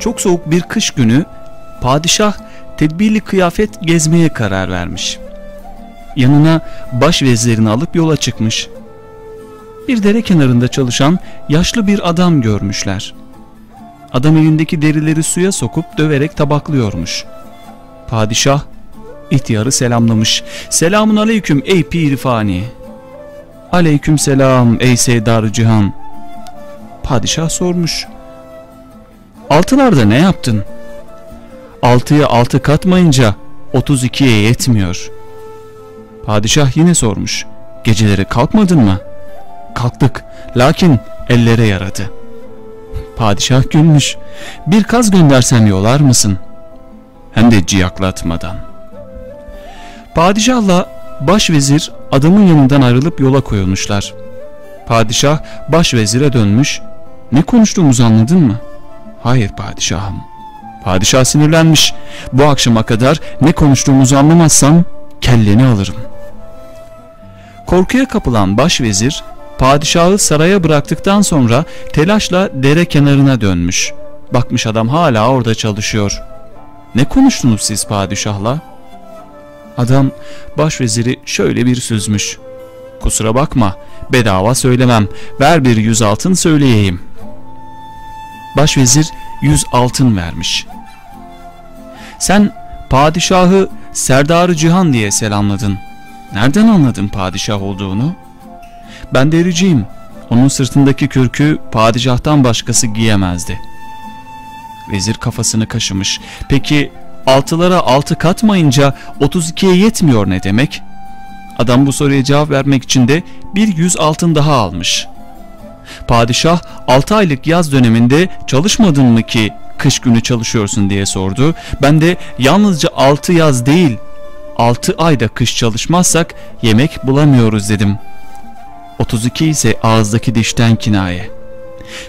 çok soğuk bir kış günü padişah tedbirli kıyafet gezmeye karar vermiş. Yanına baş vezlerini alıp yola çıkmış. Bir dere kenarında çalışan yaşlı bir adam görmüşler. Adam elindeki derileri suya sokup döverek tabaklıyormuş. Padişah ihtiyarı selamlamış. Selamun aleyküm ey pirifani. Aleyküm selam ey seydar cihan. Padişah sormuş. Altılarda ne yaptın? Altıya altı katmayınca 32'ye yetmiyor. Padişah yine sormuş. Geceleri kalkmadın mı? Kalktık lakin ellere yaradı. Padişah gülmüş. Bir kaz göndersem yolar mısın? Hem de ciyaklatmadan. Padişahla başvezir adamın yanından ayrılıp yola koyulmuşlar. Padişah başvezire dönmüş. Ne konuştuğumuzu anladın mı? Hayır padişahım. Padişah sinirlenmiş. Bu akşama kadar ne konuştuğumuzu anlamazsam kelleni alırım. Korkuya kapılan başvezir padişahı saraya bıraktıktan sonra telaşla dere kenarına dönmüş. Bakmış adam hala orada çalışıyor. Ne konuştunuz siz padişahla? Adam başveziri şöyle bir süzmüş. Kusura bakma bedava söylemem ver bir yüz altın söyleyeyim. Başvezir yüz altın vermiş. Sen padişahı Serdarı Cihan diye selamladın. Nereden anladın padişah olduğunu? Ben dericiyim. Onun sırtındaki kürkü padişahtan başkası giyemezdi. Vezir kafasını kaşımış. Peki altılara altı katmayınca 32'ye yetmiyor ne demek? Adam bu soruya cevap vermek için de bir yüz altın daha almış. Padişah 6 aylık yaz döneminde çalışmadın mı ki kış günü çalışıyorsun diye sordu. Ben de yalnızca 6 yaz değil 6 ayda kış çalışmazsak yemek bulamıyoruz dedim. 32 ise ağızdaki dişten kinaye.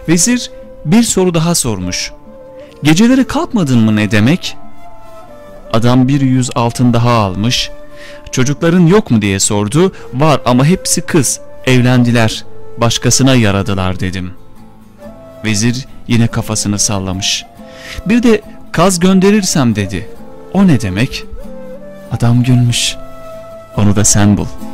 Vezir bir soru daha sormuş. Geceleri kalkmadın mı ne demek? Adam bir yüz altın daha almış. Çocukların yok mu diye sordu. Var ama hepsi kız. Evlendiler. Başkasına yaradılar dedim. Vezir yine kafasını sallamış. Bir de kaz gönderirsem dedi. O ne demek? Adam gülmüş. Onu da sen bul.''